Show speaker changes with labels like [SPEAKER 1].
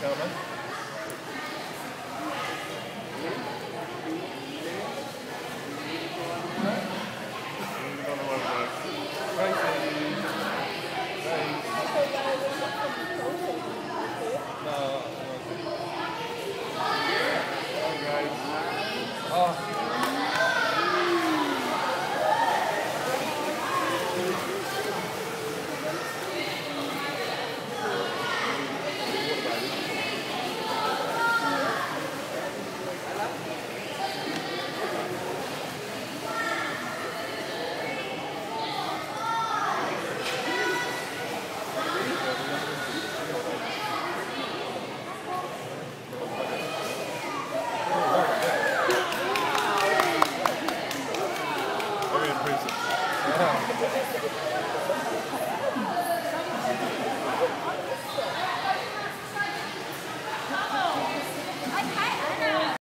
[SPEAKER 1] coming. prison.